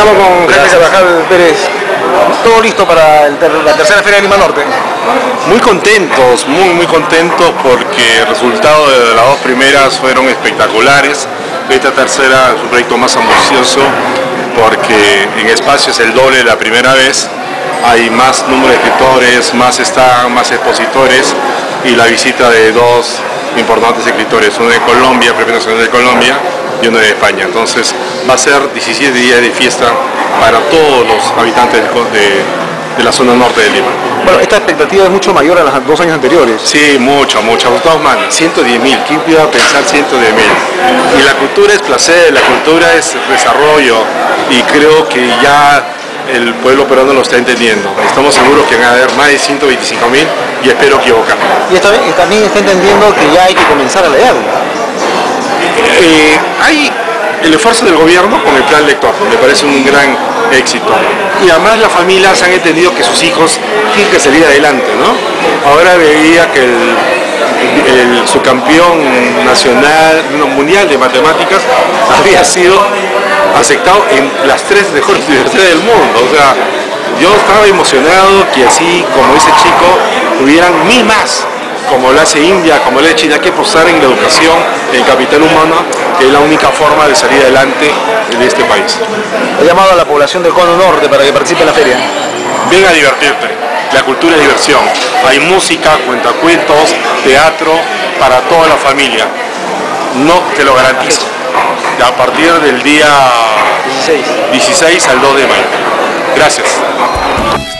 Estamos con Jaime Carvajal Pérez. Todo listo para el ter- la tercera Feria de Lima Norte. Muy contentos, muy muy contentos porque el resultado de las dos primeras fueron espectaculares. Esta tercera es un proyecto más ambicioso porque en espacio es el doble de la primera vez. Hay más número de escritores, más están, más expositores y la visita de dos importantes escritores, uno de Colombia, Premio Nacional de Colombia y uno de España. Entonces va a ser 17 días de fiesta para todos los habitantes de, la zona norte de Lima. Bueno, esta expectativa es mucho mayor a los dos años anteriores. Sí, mucho, mucho. Todas maneras, 110 mil. ¿Quién iba a pensar 110 mil? Y la cultura es placer, la cultura es desarrollo y creo que ya el pueblo peruano lo está entendiendo. Estamos seguros que van a haber más de 125 mil y espero equivocarme. Y también está entendiendo que ya hay que comenzar a leer. Eh, hay el esfuerzo del gobierno con el plan lector, me parece un gran éxito. Y además las familias han entendido que sus hijos tienen que salir adelante, ¿no? Ahora veía que el, el subcampeón nacional, no, mundial de matemáticas había sido aceptado en las tres mejores universidades del mundo. O sea, yo estaba emocionado que así como ese chico hubieran mil más como lo hace India, como lo hace China, hay que apostar en la educación, en el capital humano, que es la única forma de salir adelante de este país. He llamado a la población del Cono Norte para que participe en la feria. Ven a divertirte, la cultura es diversión. Hay música, cuentacuentos, teatro para toda la familia. No te lo garantizo. A partir del día 16. 16 al 2 de mayo. Gracias.